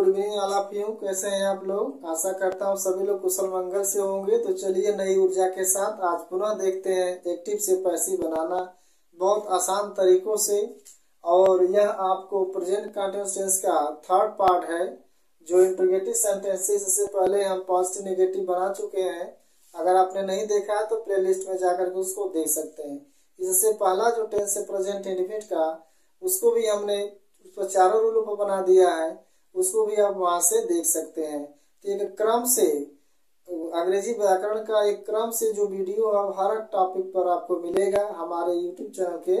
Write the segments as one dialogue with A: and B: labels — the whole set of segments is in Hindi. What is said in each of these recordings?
A: Good evening all of you. कैसे हैं आप लोग? आशा करता हूँ सभी लोग कुशल मंगल से होंगे। तो चलिए नई ऊर्जा के साथ आज पुनः देखते हैं एक्टिव से पैसे बनाना बहुत आसान तरीकों से। और यह आपको प्रेजेंट कंटिन्यूस का थर्ड पार्ट है, जो इंट्रोगेटिव सेंटेंसेस से पहले हम पॉजिटिव, नेगेटिव बना चुके हैं। अगर आपने नहीं देखा है तो प्लेलिस्ट में जाकर के उसको देख सकते हैं। इससे पहला जो टेंस है प्रेजेंट इंडिफिनिट का, उसको भी हमने उस पर चारों रूलों पर बना दिया है। उसको भी आप वहाँ से देख सकते हैं तो एक क्रम से, अंग्रेज़ी व्याकरण का एक क्रम से जो वीडियो अब हर टॉपिक पर आपको मिलेगा हमारे यूट्यूब चैनल के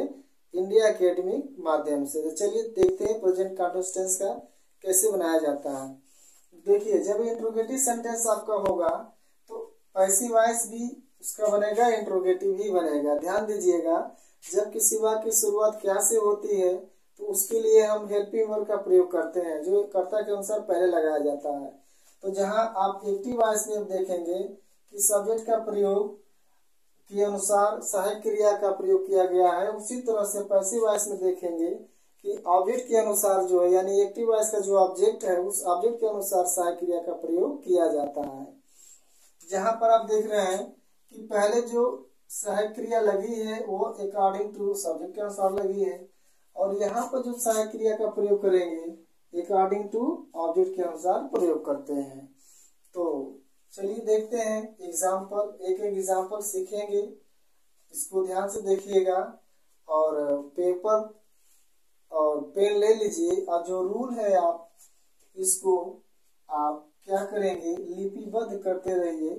A: इंडिया अकेडमी माध्यम से। तो चलिए देखते हैं प्रेजेंट कंटिन्यूस का कैसे बनाया जाता है। देखिए, जब इंट्रोगेटिव सेंटेंस आपका होगा तो पैसिव वाइस भी उसका बनेगा इंट्रोगेटिव ही बनेगा। ध्यान दीजिएगा, जब किसी वाक्य की शुरुआत क्या से होती है तो उसके लिए हम हेल्पिंग वर्ड का प्रयोग करते हैं, जो कर्ता के अनुसार पहले लगाया जाता है। तो जहाँ आप एक्टिव वॉइस में देखेंगे कि सब्जेक्ट का प्रयोग के अनुसार सहायक क्रिया का प्रयोग किया गया है, उसी तरह से पैसिव वॉइस में देखेंगे कि ऑब्जेक्ट के अनुसार जो है, यानी एक्टिव वॉइस का जो ऑब्जेक्ट है, उस ऑब्जेक्ट के अनुसार सहायक क्रिया का प्रयोग किया जाता है। जहाँ पर आप देख रहे हैं कि पहले जो सहायक क्रिया लगी है, वो अकॉर्डिंग टू सब्जेक्ट के अनुसार लगी है। और यहाँ पर जो सहायक क्रिया का प्रयोग करेंगे अकॉर्डिंग टू ऑब्जेक्ट के अनुसार प्रयोग करते हैं। तो चलिए देखते हैं एग्ज़ाम्पल एक एक एग्ज़ाम्पल सीखेंगे। इसको ध्यान से देखिएगा और पेपर और पेन ले लीजिए। और जो रूल है आप, इसको आप क्या करेंगे, लिपिबद्ध करते रहिए,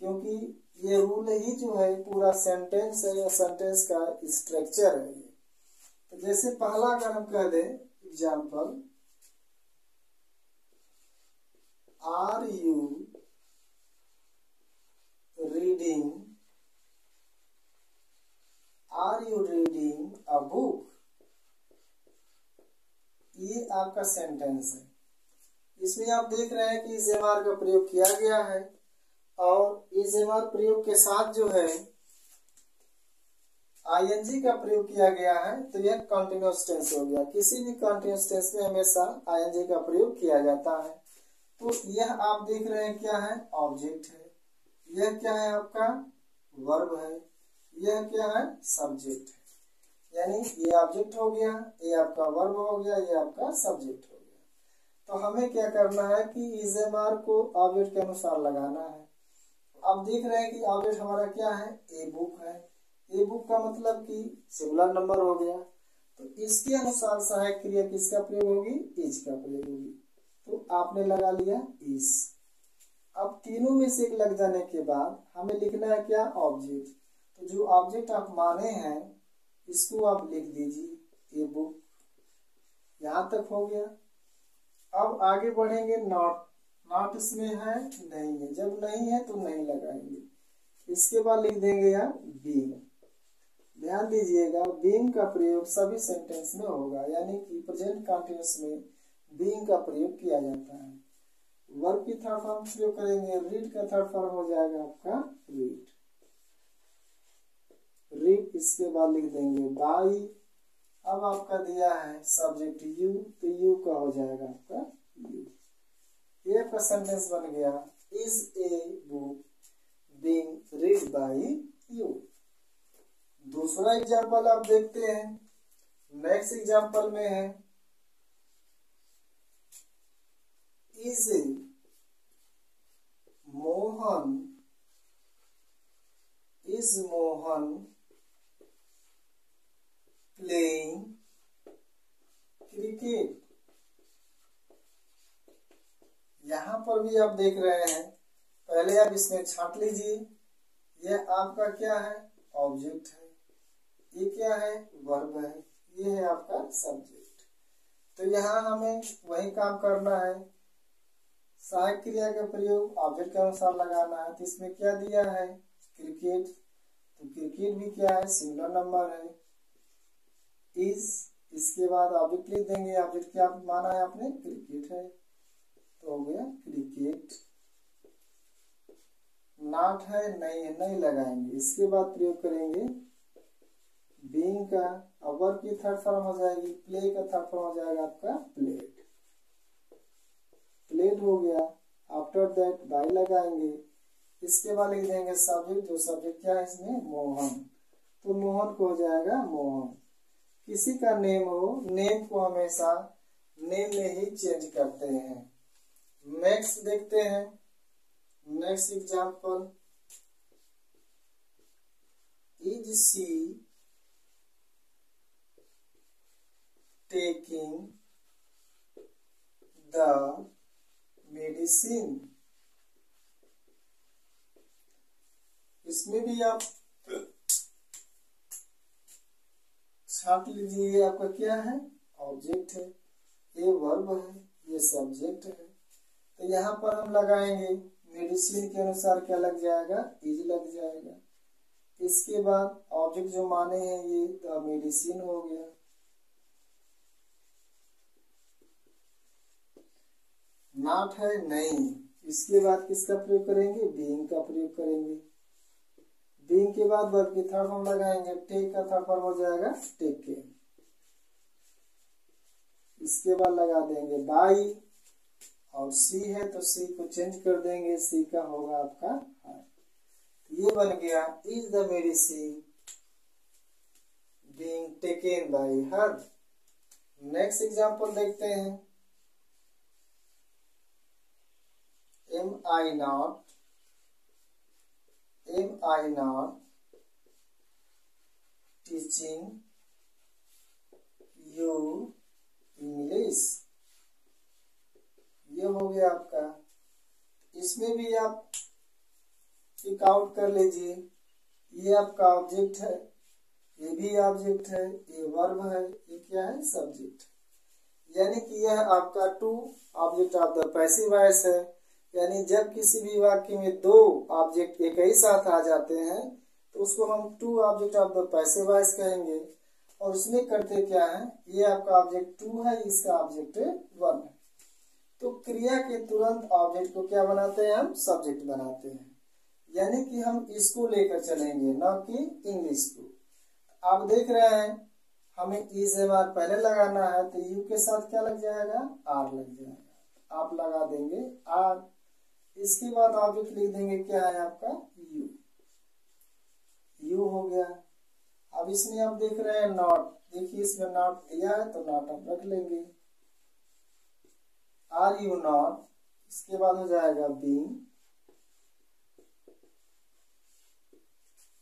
A: क्योंकि ये रूल ही जो है, पूरा सेंटेंस है या सेंटेंस का स्ट्रक्चर है। तो जैसे पहला अगर हम कह दें example are you reading are you reading a book ये आपका सेंटेंस है। इसमें आप देख रहे हैं कि इस एमआर का प्रयोग किया गया है और इस एमआर प्रयोग के साथ जो है आईएनजी का प्रयोग किया गया है तो यह कंटिन्यूस टेंस हो गया। किसी भी कंटिन्यूस टेंस में हमेशा आईएनजी का प्रयोग किया जाता है। तो यह आप देख रहे हैं क्या है? ऑब्जेक्ट है। यह क्या है आपका? वर्ब है। यह क्या है? सब्जेक्ट है। यानी ये ऑब्जेक्ट हो गया, ये आपका वर्ब हो गया, ये आपका सब्जेक्ट हो गया। तो हमें क्या करना है कि इजेमार को ऑब्जेक्ट के अनुसार लगाना है। अब देख रहे हैं कि ऑब्जेक्ट हमारा क्या है? ए बुक है। ए बुक का मतलब कि सिंगुलर नंबर हो गया। तो इसके अनुसार सहायक क्रिया किसका प्रयोग होगी? इज़ का प्रयोग होगी। तो आपने लगा लिया इस अब तीनों में से एक लग जाने के बाद हमें लिखना है क्या? ऑब्जेक्ट तो जो ऑब्जेक्ट आप माने हैं, इसको आप लिख दीजिए ए बुक यहाँ तक हो गया। अब आगे बढ़ेंगे नॉट नॉट इसमें है, नहीं है। जब नहीं है तो नहीं लगाएँगे। इसके बाद लिख देंगे यहाँ बींग ध्यान दीजिएगा बींग का प्रयोग सभी सेंटेंस में होगा, यानी कि प्रेजेंट कंटिन्यूस में बींग का प्रयोग किया जाता है। वर्ब की थर्ड फॉर्म प्रयोग करेंगे रीड का थर्ड फॉर्म हो जाएगा आपका रीड रीड इसके बाद लिख देंगे बाई अब आपका दिया है सब्जेक्ट यू तो यू का हो जाएगा आपका यू ये आपका सेंटेंस बन गया is a book being read by you दूसरा एग्ज़ाम्पल आप देखते हैं। नेक्स्ट एग्ज़ाम्पल में है। Is Mohan is Mohan playing cricket यहाँ पर भी आप देख रहे हैं। पहले आप इसमें छाट लीजिए। यह आपका क्या है? ऑब्जेक्ट है। ये क्या है? वर्ब है। ये है आपका सब्जेक्ट तो यहाँ हमें वही काम करना है। सहायक क्रिया का प्रयोग ऑब्जेक्ट के अनुसार लगाना है। तो इसमें क्या दिया है? क्रिकेट तो क्रिकेट भी क्या है? सिंगुलर नंबर है। इज़ इसके बाद ऑब्जेक्ट लिख देंगे। ऑब्जेक्ट क्या माना है आपने? क्रिकेट है। तो हो गया क्रिकेट नाट है, नहीं है, नहीं लगाएँगे। इसके बाद प्रयोग करेंगे बीइंग का अब वर्ब की थर्ड फॉर्म हो जाएगी प्ले का थर्ड फॉर्म हो जाएगा आपका प्लेट इंटरेस्टेड हो गया आफ्टर दैट बाई लगाएँगे, इसके बाद लिख देंगे सब्जेक्ट जो सब्जेक्ट क्या है इसमें? मोहन. तो मोहन को हो जाएगा मोहन. किसी का नेम हो नेम को हमेशा नेम में ही चेंज करते हैं. नेक्स्ट देखते हैं. Next example is she taking the medicine इसमें भी आप छाप लीजिए आपका क्या है? ऑब्जेक्ट है। ये वर्ब है, ये सब्जेक्ट है। तो यहाँ पर हम लगाएँगे मेडिसिन के अनुसार क्या लग जाएगा? इज़ लग जाएगा। इसके बाद ऑब्जेक्ट जो माने हैं, ये द मेडिसिन हो गया। नॉट है, नहीं। इसके बाद किसका प्रयोग करेंगे? बीइंग का प्रयोग करेंगे। बीइंग के बाद वर्ब की थर्ड फॉर्म लगाएँगे। टेक का थर्ड फॉर्म हो जाएगा टेक के। इसके बाद लगा देंगे बाई, और सी है तो सी को चेंज कर देंगे। सी का होगा आपका हार्ट ये बन गया is the medicine being taken by her. Next example देखते हैं। Am I not am I not teaching you English ये हो गया आपका। इसमें भी आप पिक आउट कर लीजिए। ये आपका ऑब्जेक्ट है, ये भी ऑब्जेक्ट है, ये वर्ब है, ये क्या है? सब्जेक्ट यानी कि यह आपका two object of the passive voice है। यानी जब किसी भी वाक्य में दो ऑब्जेक्ट एक ही साथ आ जाते हैं तो उसको हम two object of the passive voice कहेंगे। और उसमें करते क्या है? ये आपका ऑब्जेक्ट टू है, इसका ऑब्जेक्ट वन है। तो क्रिया के तुरंत ऑब्जेक्ट को क्या बनाते हैं हम? सब्जेक्ट बनाते हैं। यानी कि हम इसको लेकर चलेंगे, न कि इंग्लिश को आप देख रहे हैं, हमें ई से बार पहले लगाना है तो यू के साथ क्या लग जाएगा? आर लग जाएगा। आप लगा देंगे आर इसके बाद ऑब्जेक्ट लिख देंगे, क्या है आपका? यू यू हो गया। अब इसमें आप देख रहे हैं नॉट देखिए, इसमें नॉट दिया है तो नॉट आप रख लेंगे। आर यू नॉट इसके बाद हो जाएगा बींग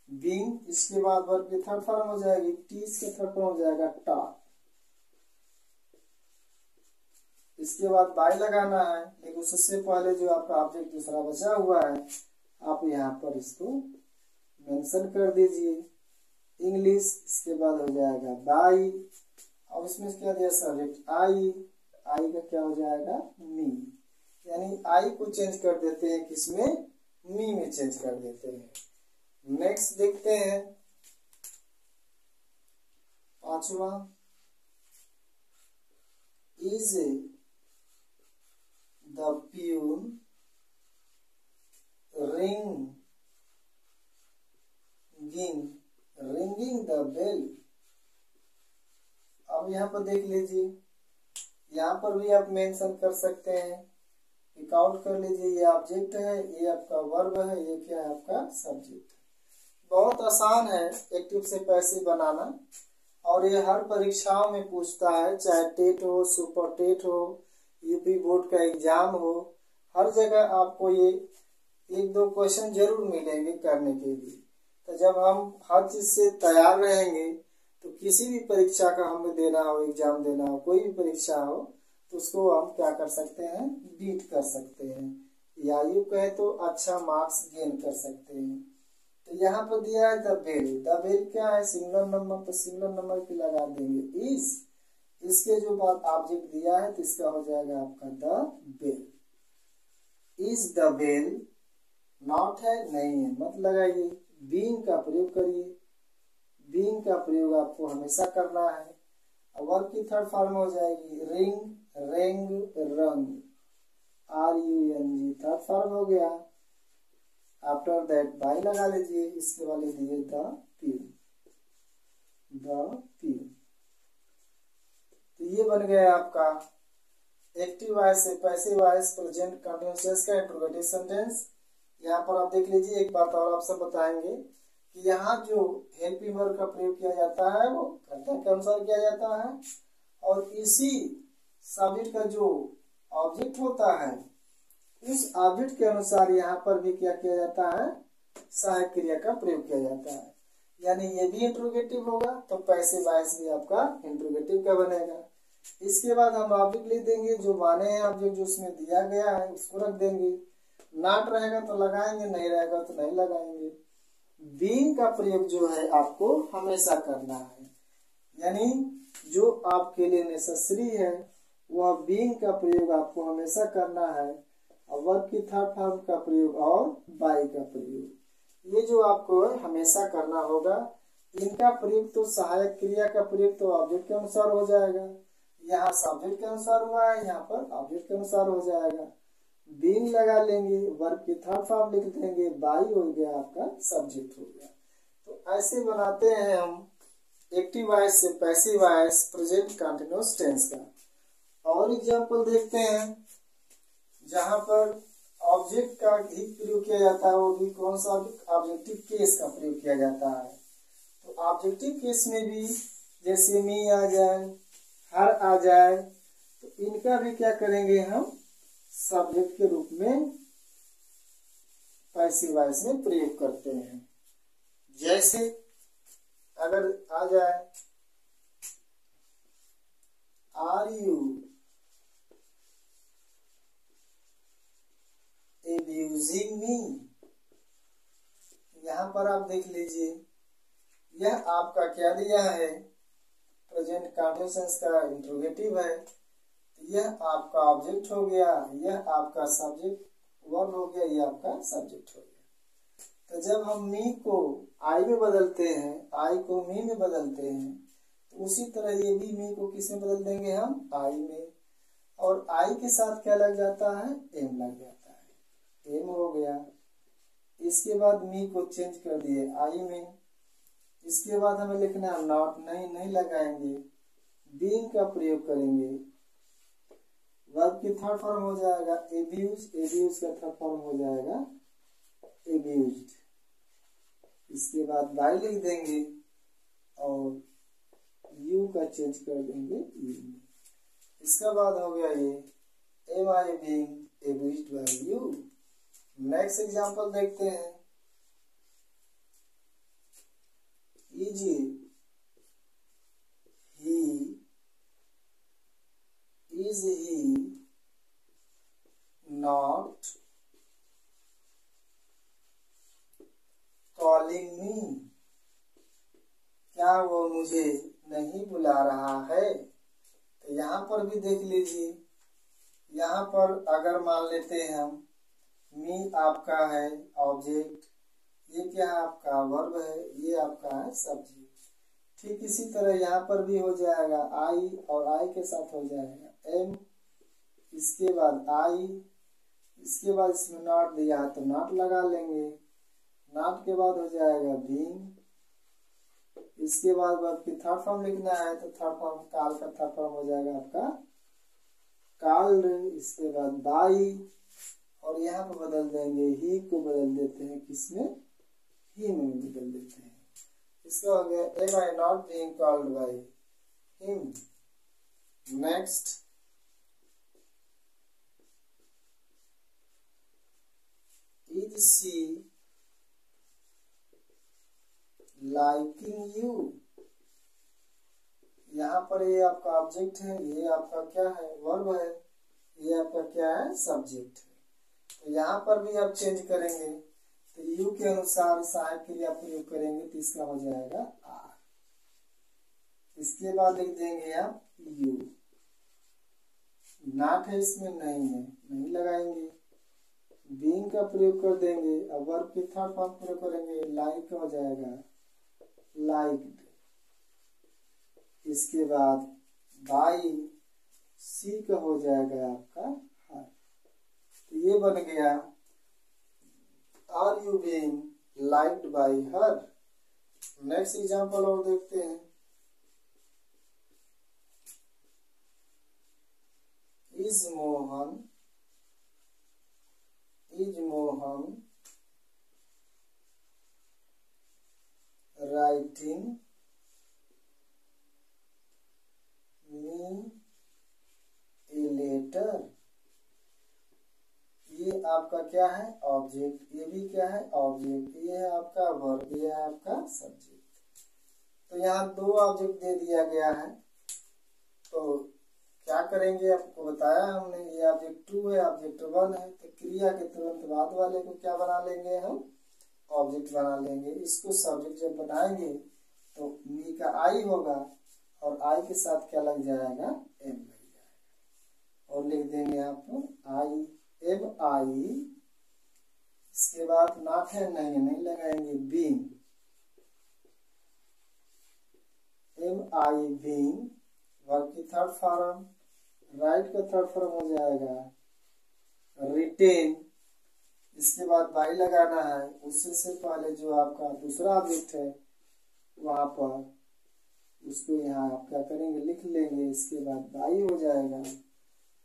A: बींग इसके बाद वर्ब की थर्ड फॉर्म हो जाएगी टी इसके थर्ड फॉर्म हो जाएगा टॉट इसके बाद बाई लगाना है। लेकिन उससे पहले जो आपका ऑब्जेक्ट दूसरा बचा हुआ है, आप यहाँ पर इसको मेंशन कर दीजिए। इंग्लिश इसके बाद हो जाएगा बाई। और इसमें क्या दिया सब्जेक्ट आई आई का क्या हो जाएगा? मी यानी आई को चेंज कर देते हैं किसमें? मी में चेंज कर देते हैं। नेक्स्ट देखते हैं। पांचवा। इज़ the peon ring गिंग रिंगिंग द बेल अब यहाँ पर देख लीजिए। यहाँ पर भी आप मेंशन कर सकते हैं। पिक आउट कर लीजिए। ये ऑब्जेक्ट है, ये आपका वर्ब है, ये क्या है आपका सब्जेक्ट बहुत आसान है एक्टिव से पैसे बनाना। और ये हर परीक्षाओं में पूछता है, चाहे टेट हो, सुपर टेट हो यूपी बोर्ड का एग्ज़ाम हो, हर जगह आपको ये एक दो क्वेश्चन ज़रूर मिलेंगे करने के लिए। तो जब हम हर चीज़ से तैयार रहेंगे तो किसी भी परीक्षा का हमें देना हो, एग्ज़ाम देना हो, कोई भी परीक्षा हो तो उसको हम क्या कर सकते हैं? बीट कर सकते हैं। या यू कहे तो अच्छा मार्क्स गेन कर सकते हैं। तो यहाँ पर दिया है द बेल। क्या है? सिंगल नंबर तो सिंगल नंबर पे लगा देंगे। इज़ इसके जो बाद ऑब्जेक्ट दिया है तो इसका हो जाएगा आपका the bell. Is the bell not है, नहीं है, मत लगाइए। बींग का प्रयोग करिए। बींग का प्रयोग आपको हमेशा करना है। वर्ब की थर्ड फॉर्म हो जाएगी। Ring, rang, rung. R U N G third form हो गया। आफ्टर दैट बाई लगा लीजिए। इसके वाले दिए द पी द पी तो ये बन गया आपका एक्टिव वॉइस से पैसिव वॉइस प्रेजेंट कंटिन्यूस का इंट्रोगेटिव सेंटेंस यहाँ पर आप देख लीजिए, एक बात और आप सब बताएँगे कि यहाँ जो हेल्पिंग वर्ब का प्रयोग किया जाता है, वो कर्ता के अनुसार किया जाता है और इसी सब्जेक्ट का जो ऑब्जेक्ट होता है उस ऑब्जेक्ट के अनुसार यहाँ पर भी क्या किया जाता है, सहायक क्रिया का प्रयोग किया जाता है। यानी ये भी इंट्रोगेटिव होगा तो पैसे वाइस भी आपका इंट्रोगेटिव का बनेगा। इसके बाद हम ऑब्जेक्ट लिख देंगे जो माने हैं ऑब्जेक्ट जो उसमें दिया गया है, उसको रख देंगे। नाट रहेगा तो लगाएँगे, नहीं रहेगा तो नहीं लगाएँगे। बींग का प्रयोग जो है, आपको हमेशा करना है। यानी जो आपके लिए नेसेसरी है, वह बींग का प्रयोग आपको हमेशा करना है। और वर्ब की थर्ड फॉर्म का प्रयोग और बाई का प्रयोग। ये जो आपको हमेशा करना होगा, इनका प्रयोग तो सहायक क्रिया का प्रयोग तो ऑब्जेक्ट के अनुसार हो जाएगा। यहाँ सब्जेक्ट के अनुसार हुआ है, यहाँ पर ऑब्जेक्ट के अनुसार हो जाएगा। बींग लगा लेंगे वर्ब की थर्ड फॉर्म लिख देंगे, बाई हो गया आपका सब्जेक्ट हो गया। तो ऐसे बनाते हैं हम एक्टिव वॉइस से passive voice present continuous tense का। और एग्जांपल देखते हैं, जहाँ पर ऑब्जेक्ट का ही प्रयोग किया जाता है, वो भी कौन सा ऑब्जेक्टिव केस का प्रयोग किया जाता है। तो ऑब्जेक्टिव केस में भी जैसे मी आ जाए हर आ जाए तो इनका भी क्या करेंगे हम? सब्जेक्ट के रूप में पैसिव वॉइस में प्रयोग करते हैं। जैसे, अगर आ जाए आर यू एब्यूजिंग मी यहाँ पर आप देख लीजिए, यह आपका क्या दिया है? प्रेजेंट कंडीशंस का इंट्रोगेटिव है यह आपका ऑब्जेक्ट हो गया, यह आपका सब्जेक्ट वर्ब हो गया, यह आपका सब्जेक्ट हो गया। तो जब हम मी को आई में बदलते हैं आई को मी में बदलते हैं तो उसी तरह ये भी मी को किसमें बदल देंगे हम? आई में। और आई के साथ क्या लग जाता है? एम लग जाता है। एम हो गया। इसके बाद मी को चेंज कर दिए आई में। इसके बाद हमें लिखना है नॉट नहीं नहीं लगाएँगे। बीइंग का प्रयोग करेंगे। वर्ब की थर्ड फॉर्म हो जाएगा एब्यूज एब्यूज का थर्ड फॉर्म हो जाएगा एब्यूज इसके बाद बाई लिख देंगे और यू का चेंज कर देंगे इसका बाद हो गया ये am I being abuse by you next example देखते हैं। इजी ही is he not calling me क्या वो मुझे नहीं बुला रहा है? तो यहाँ पर भी देख लीजिए। यहाँ पर अगर मान लेते हैं हम मी आपका है ऑब्जेक्ट ये क्या है आपका वर्ब है? ये आपका है सब्जेक्ट ठीक इसी तरह यहाँ पर भी हो जाएगा आई और आई के साथ हो जाएगा। एम, इसके बाद आई, इसके बाद इसमें नॉट दिया है तो नॉट लगा लेंगे। नॉट के बाद हो जाएगा बींग इसके बाद वर्ब थर्ड फॉर्म लिखना है तो थर्ड फॉर्म काल का थर्ड फॉर्म हो जाएगा आपका काल इसके बाद बाई। और यहाँ पर बदल देंगे। ही को बदल देते हैं किसमें? में बदल देते हैं। इसका हो गया am I not being called by him next is she liking you यहाँ पर ये आपका ऑब्जेक्ट है, ये आपका क्या है? वर्ब है। ये आपका क्या है? सब्जेक्ट है। तो यहाँ पर भी आप चेंज करेंगे। तो यू के अनुसार सहायक क्रिया प्रयोग करेंगे तो इसका हो जाएगा आर। इसके बाद लिख देंगे आप यू। नाट है इसमें नहीं है, नहीं लगाएँगे। बीन का प्रयोग कर देंगे, अब वर्ग की थर्ड फॉर्म प्रयोग करेंगे लाइक हो जाएगा। लाइक्ड इसके बाद बाई सी का हो जाएगा आपका हर। तो ये बन गया। Are you being liked by her next example और देखते हैं। Is is Mohan is Mohan writing me a letter ये आपका क्या है? ऑब्जेक्ट ये भी क्या है? ऑब्जेक्ट ये है आपका वर्ब ये है आपका सब्जेक्ट तो यहाँ दो ऑब्जेक्ट दे दिया गया है। तो क्या करेंगे? आपको बताया हमने, ये ऑब्जेक्ट टू है ऑब्जेक्ट वन है। तो क्रिया के तुरंत बाद वाले को क्या बना लेंगे हम? ऑब्जेक्ट बना लेंगे। इसको सब्जेक्ट जब बनाएँगे तो मी का आई होगा और आई के साथ क्या लग जाएगा? एम लग जाएगा। और लिख देंगे आप आई एम आई इसके बाद नाथ है, नहीं नहीं लगाएँगे been am I been verb की थर्ड फॉर्म राइट का थर्ड फॉर्म हो जाएगा. रिटेन इसके बाद बाई लगाना है, उससे से पहले जो आपका दूसरा ऑब्जेक्ट है, वहाँ पर, उसको यहाँ आप क्या करेंगे, लिख लेंगे, इसके बाद बाई हो जाएगा.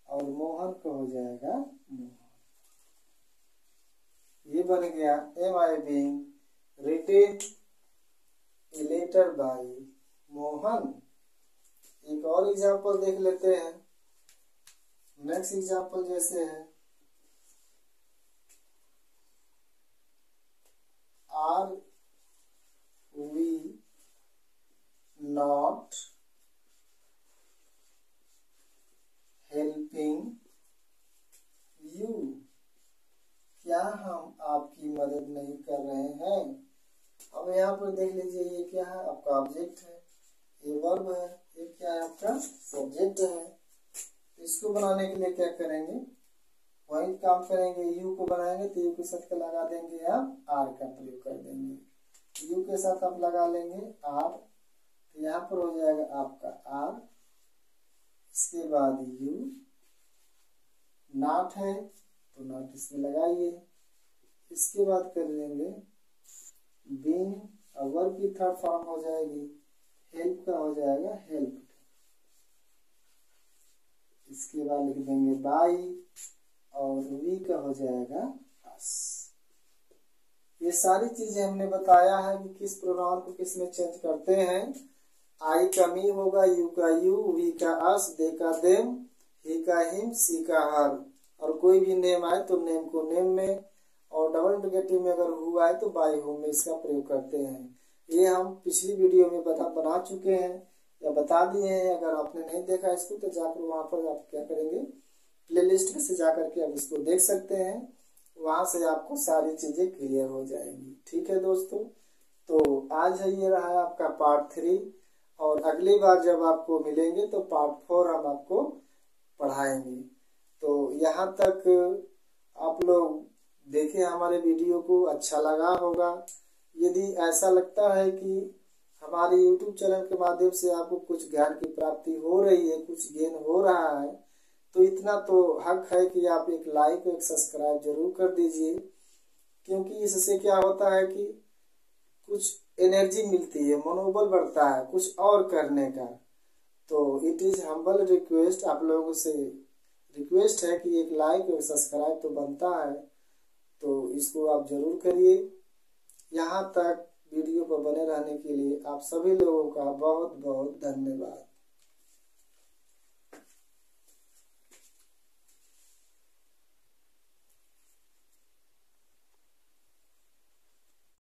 A: और मोहन का हो जाएगा मोहन ये बन गया am I being written letter by Mohan. एक और एग्जांपल देख लेते हैं। नेक्स्ट एग्जांपल जैसे है। Are we not helping you क्या हम आपकी मदद नहीं कर रहे हैं अब यहाँ पर देख लीजिए, ये क्या है आपका ऑब्जेक्ट है? ये वर्ब है, ये क्या है आपका सब्जेक्ट है? इसको बनाने के लिए क्या करेंगे? वही काम करेंगे यू को बनाएँगे तो यू के साथ क्या लगा देंगे आप? आर का प्रयोग कर देंगे। यू के साथ आप लगा लेंगे आर तो यहाँ पर हो जाएगा आपका आर इसके बाद यू नाट है तो नाट इसमें लगाइए। इसके बाद कर देंगे बीन और वर्ब की थर्ड फॉर्म हो जाएगी हेल्प का हो जाएगा हेल्प इसके बाद लिख देंगे बाई और वी का हो जाएगा अस ये सारी चीज़ें हमने बताया है कि किस प्रोग्राम को किसमें चेंज करते हैं। आई का मी होगा यू का यू वी का अस दे का देम ही का हिम सी का हर और कोई भी नेम आए तो नेम को नेम में और डबल इंटीग्रेटिव में अगर हुआ है तो बाई होम में इसका प्रयोग करते हैं। ये हम पिछली वीडियो में बता, बना चुके हैं या बता दिए हैं। अगर आपने नहीं देखा इसको तो जाकर वहाँ पर आप क्या करेंगे? प्ले लिस्ट से जा करके आप इसको देख सकते हैं। वहाँ से आपको सारी चीज़ें क्लियर हो जाएँगी। ठीक है दोस्तों? तो आज है, ये रहा आपका पार्ट थ्री और अगली बार जब आपको मिलेंगे तो पार्ट फोर हम आपको पढ़ाएँगे। तो यहाँ तक आप लोग देखें, हमारे वीडियो को अच्छा लगा होगा। यदि ऐसा लगता है कि हमारे YouTube चैनल के माध्यम से आपको कुछ ज्ञान की प्राप्ति हो रही है, कुछ गेन हो रहा है तो इतना तो हक है कि आप एक लाइक एक सब्सक्राइब ज़रूर कर दीजिए। क्योंकि इससे क्या होता है कि कुछ एनर्जी मिलती है, मनोबल बढ़ता है, कुछ और करने का। तो इट इज़ हम्बल रिक्वेस्ट आप लोगों से रिक्वेस्ट है कि एक लाइक और सब्सक्राइब तो बनता है। तो इसको आप ज़रूर करिए। यहाँ तक वीडियो पर बने रहने के लिए आप सभी लोगों का बहुत बहुत धन्यवाद।